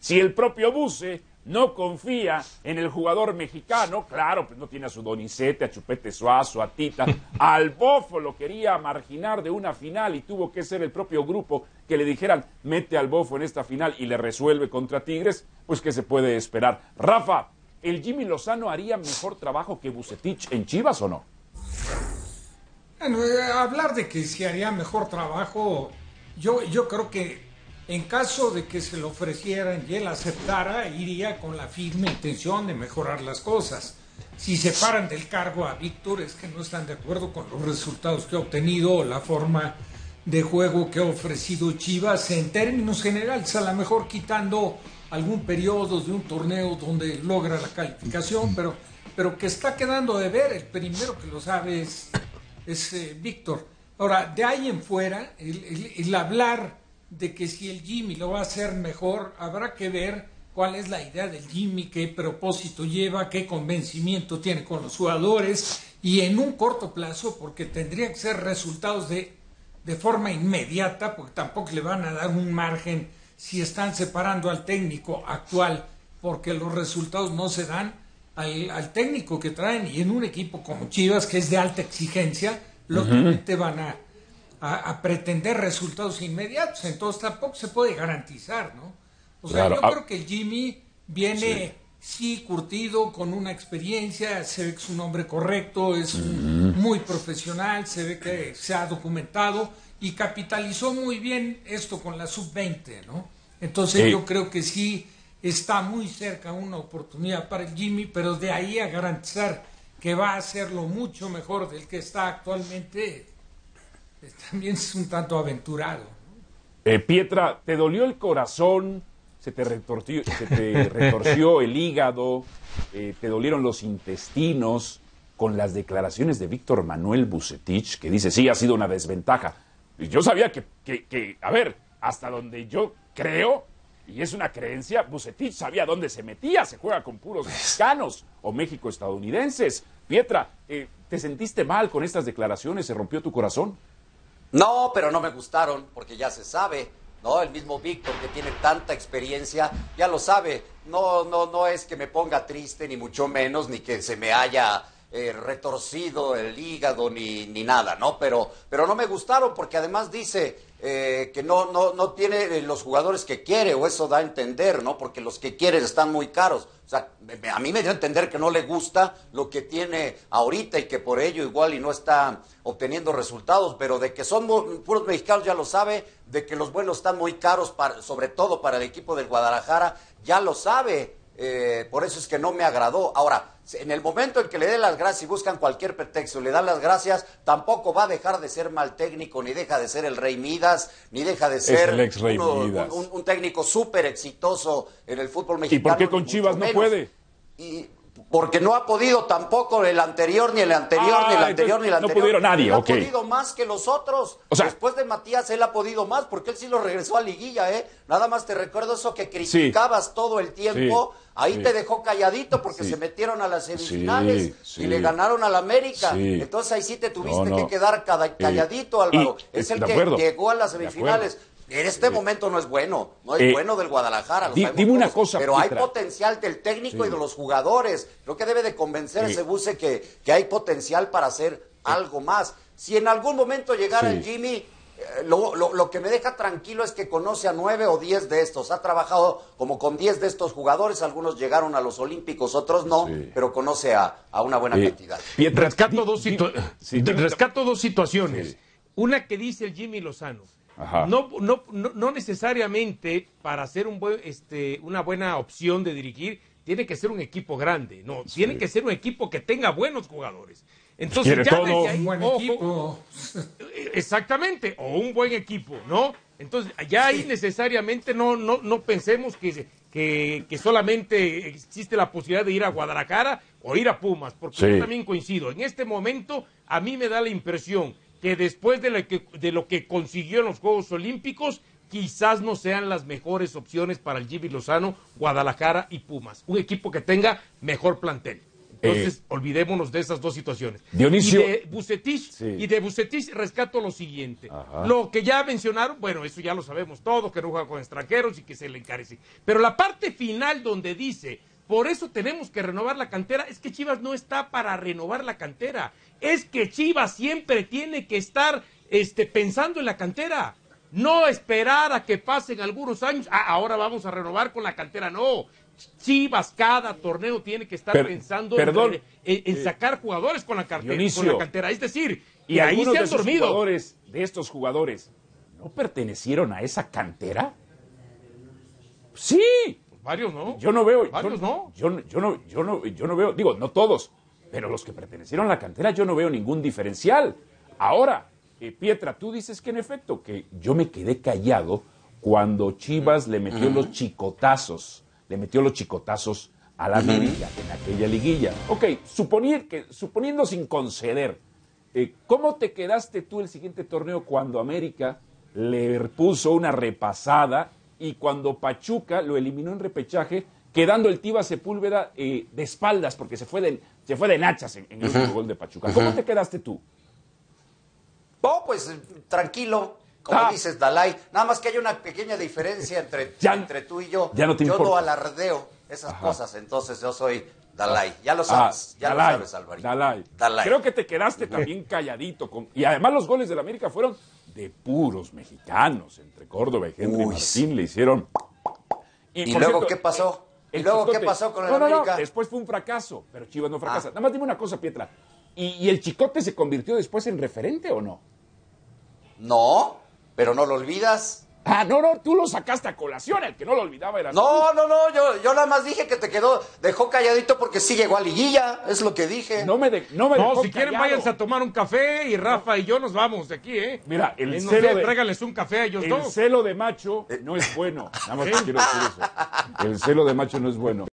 Si el propio Buse no confía en el jugador mexicano, claro, pues no tiene a su Donicete, a Chupete Suazo, a Tita, al Bofo lo quería marginar de una final y tuvo que ser el propio grupo que le dijeran, mete al Bofo en esta final y le resuelve contra Tigres, pues que se puede esperar. Rafa, ¿el Jimmy Lozano haría mejor trabajo que Bucetich en Chivas o no? Bueno, eh, hablar de que si haría mejor trabajo, yo, yo creo que en caso de que se lo ofrecieran y él aceptara, iría con la firme intención de mejorar las cosas. Si se paran del cargo a Víctor es que no están de acuerdo con los resultados que ha obtenido o la forma de juego que ha ofrecido Chivas en términos generales, a lo mejor quitando algún periodo de un torneo donde logra la calificación, pero, pero que está quedando de ver, el primero que lo sabe es, es eh, Víctor. Ahora, de ahí en fuera, el, el- el hablar de que si el Jimmy lo va a hacer mejor, habrá que ver cuál es la idea del Jimmy, qué propósito lleva, qué convencimiento tiene con los jugadores y en un corto plazo, porque tendría que ser resultados de, de forma inmediata, porque tampoco le van a dar un margen si están separando al técnico actual, porque los resultados no se dan al, al técnico que traen y en un equipo como Chivas, que es de alta exigencia, lógicamente van a, a, a pretender resultados inmediatos, entonces tampoco se puede garantizar, ¿no? O sea, Claro, yo ah, creo que el Jimmy viene, sí. curtido, con una experiencia, se ve que es un hombre correcto, es muy profesional, se ve que se ha documentado y capitalizó muy bien esto con la sub-20, ¿no? Entonces Sí. yo creo que sí está muy cerca una oportunidad para el Jimmy, pero de ahí a garantizar que va a hacerlo mucho mejor del que está actualmente, también es un tanto aventurado. Eh, Pietra, ¿te dolió el corazón? ¿Se te retorció, se te retorció el hígado? Eh, ¿Te dolieron los intestinos con las declaraciones de Víctor Manuel Bucetich, que dice, sí, ha sido una desventaja? Y Yo sabía que, que- que, a ver, hasta donde yo creo, y es una creencia, Bucetich sabía dónde se metía, se juega con puros mexicanos o México-estadounidenses. Pietra, eh, ¿te sentiste mal con estas declaraciones? ¿Se rompió tu corazón? No, pero no me gustaron porque ya se sabe, ¿no? El mismo Víctor que tiene tanta experiencia, ya lo sabe. No, no, no es que me ponga triste ni mucho menos, ni que se me haya eh, retorcido el hígado ni, ni nada, ¿no? Pero, pero no me gustaron porque además dice eh, que no, no, no tiene eh, los jugadores que quiere o eso da a entender, ¿no? Porque los que quiere están muy caros. O sea, a mí me dio a entender que no le gusta lo que tiene ahorita y que por ello igual y no está obteniendo resultados, pero de que son puros mexicanos ya lo sabe, de que los vuelos están muy caros, para, sobre todo para el equipo del Guadalajara, ya lo sabe. Eh, por eso es que no me agradó. Ahora, en el momento en que le dé las gracias y buscan cualquier pretexto, le dan las gracias, tampoco va a dejar de ser mal técnico, ni deja de ser el Rey Midas, ni deja de ser el ex Rey uno- Midas. un, un técnico súper exitoso en el fútbol ¿Y mexicano. por qué con Chivas no menos. puede? Y porque no ha podido tampoco el anterior, ni el anterior, Ah, ni el anterior, entonces ni el no anterior. pudieron nadie, Él ha podido más que los otros. O sea- Después de Matías, él ha podido más, porque él sí lo regresó a liguilla, ¿eh? Nada más te recuerdo eso que criticabas todo el tiempo. Sí, Ahí sí. te dejó calladito porque se metieron a las semifinales y le ganaron al América. Entonces ahí sí te tuviste No, no. que quedar calladito, Álvaro. Y- es el que acuerdo, llegó a las semifinales. En este momento no es bueno, no es Eh, bueno del Guadalajara. di- dime una cosa, Pero hay potencial del técnico y de los jugadores. Creo que debe de convencer Sí. ese buce que, que hay potencial para hacer algo más. Si en algún momento llegara Sí. el Jimmy, eh, lo, lo- lo que me deja tranquilo es que conoce a nueve o diez de estos. Ha trabajado como con diez de estos jugadores. Algunos llegaron a los Olímpicos, otros no, Sí. pero conoce a, a una buena Eh, cantidad. Pietra, Rescato, di- dos, di- dime- rescato dos situaciones. Sí. Una que dice el Jimmy Lozano. Ajá. No, no, no, no necesariamente para ser un buen, este, una buena opción de dirigir tiene que ser un equipo grande. No, tiene que ser un equipo que tenga buenos jugadores. Entonces, ya todo. desde ahí, Un buen ojo, equipo. Exactamente, o un buen equipo, ¿no? Entonces, ya ahí necesariamente no, no, no pensemos que, que, que solamente existe la posibilidad de ir a Guadalajara o ir a Pumas, porque Sí. yo también coincido. En este momento, a mí me da la impresión que después de lo que, de lo que consiguió en los Juegos Olímpicos, quizás no sean las mejores opciones para el Jimmy Lozano, Guadalajara y Pumas. Un equipo que tenga mejor plantel. Entonces, olvidémonos de esas dos situaciones. Dionisio- Y de Bucetich, Sí. y de Bucetich rescato lo siguiente. Ajá. Lo que ya mencionaron, bueno, eso ya lo sabemos todos, que no juega con extranjeros y que se le encarece. Pero la parte final donde dice, por eso tenemos que renovar la cantera, es que Chivas no está para renovar la cantera. Es que Chivas siempre tiene que estar este, pensando en la cantera. No esperar a que pasen algunos años. Ah, ahora vamos a renovar con la cantera. No. Chivas cada torneo tiene que estar Per- pensando perdón, en, en- en sacar jugadores con la, carte- Dionisio. con la cantera. Es decir, Y ahí se han dormido. jugadores, de estos jugadores, ¿no pertenecieron a esa cantera? Sí, Varios, ¿no? yo no veo. Varios, yo, ¿no? Yo, no- yo no, yo no, yo no veo, digo, no todos, pero los que pertenecieron a la cantera, yo no veo ningún diferencial. Ahora, eh, Pietra, tú dices que en efecto, que yo me quedé callado cuando Chivas le metió los chicotazos, le metió los chicotazos a la América en aquella liguilla. Ok, suponer que, suponiendo sin conceder, eh, ¿cómo te quedaste tú el siguiente torneo cuando América le puso una repasada y cuando Pachuca lo eliminó en repechaje, quedando el Tiva Sepúlveda eh, de espaldas porque se fue de, se fue de nachas en, en el último gol de Pachuca? ¿Cómo te quedaste tú? No, pues eh, tranquilo, como Ah. dices, Dalai. Nada más que hay una pequeña diferencia entre, Ya- entre tú y yo. ya no te yo importa. no alardeo esas Ajá. cosas, entonces yo soy Dalai. Ya lo sabes, Ah, ya Dalai, lo sabes, Alvarito. Dalai. Dalai. Creo que te quedaste también calladito. Con, y además los goles del América fueron de puros mexicanos. Entre Córdoba y Henry Uy, Martín le hicieron... ¿Y luego cierto, qué pasó? ¿Y luego qué pasó con el no, no, no, América? después fue un fracaso, pero Chivas no fracasa. Ah. Nada más dime una cosa, Pietra. ¿Y, y el Chicote se convirtió después en referente o no? No, pero no lo olvidas. Ah, no, no, tú lo sacaste a colación, el que no lo olvidaba era No, no, no, yo, yo nada más dije que te quedó, dejó calladito porque sí llegó a liguilla, es lo que dije. No me, de- no me No, dejó si quieren váyanse a tomar un café y Rafa y yo nos vamos de aquí, ¿eh? Mira, el no celo sé, de- tráiganles un café a ellos El dos. celo de macho no es bueno. Nada más te quiero decir eso. El celo de macho no es bueno.